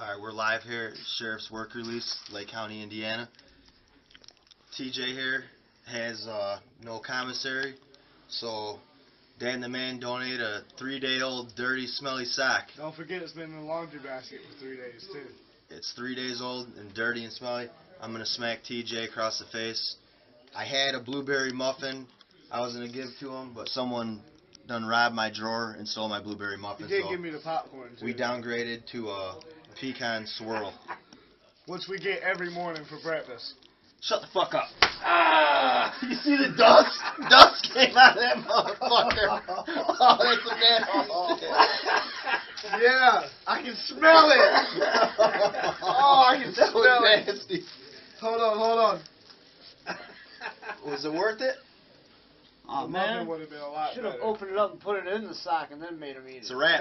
Alright, we're live here at Sheriff's Work Release, Lake County, Indiana. TJ here has uh, no commissary, so Dan the man donated a three day old dirty, smelly sock. Don't forget it's been in the laundry basket for three days too. It's three days old and dirty and smelly. I'm gonna smack TJ across the face. I had a blueberry muffin I was gonna give to him, but someone done robbed my drawer and stole my blueberry muffin. did so give me the popcorn too. we downgraded to a pecan swirl. Which we get every morning for breakfast. Shut the fuck up. Ah! You see the dust? dust came out of that motherfucker. Oh, that's a nasty. Yeah, I can smell it. Oh, I can that smell was it. nasty. Hold on, hold on. Was it worth it? Oh the man, would have been a lot should have opened it up and put it in the sock and then made him eat it. It's it. a wrap.